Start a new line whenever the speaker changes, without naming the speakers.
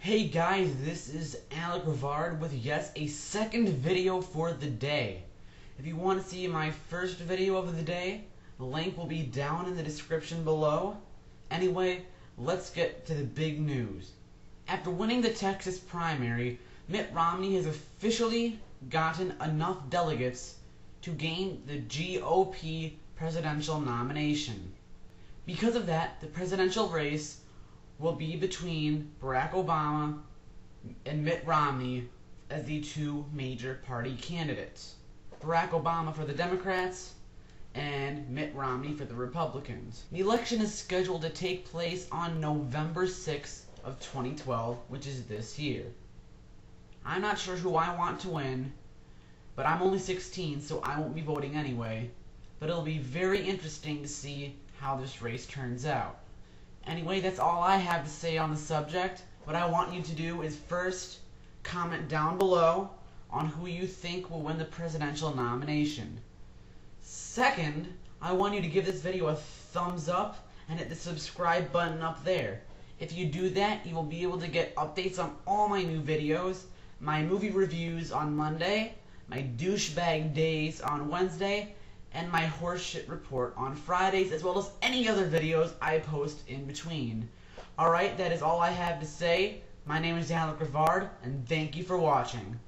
Hey guys, this is Alek Rivard with yes a second video for the day. If you want to see my first video of the day, the link will be down in the description below. Anyway, let's get to the big news. After winning the Texas primary, Mitt Romney has officially gotten enough delegates to gain the GOP presidential nomination. Because of that, the presidential race will be between Barack Obama and Mitt Romney as the two major party candidates. Barack Obama for the Democrats and Mitt Romney for the Republicans. The election is scheduled to take place on November 6th of 2012, which is this year. I'm not sure who I want to win, but I'm only 16, so I won't be voting anyway. But it'll be very interesting to see how this race turns out. Anyway, that's all I have to say on the subject. What I want you to do is first comment down below on who you think will win the presidential nomination. Second, I want you to give this video a thumbs up and hit the subscribe button up there. If you do that, you will be able to get updates on all my new videos, my movie reviews on Monday, my douchebag days on Wednesday, and my horseshit report on Fridays, as well as any other videos I post in between. Alright, that is all I have to say. My name is Alek Rivard, and thank you for watching.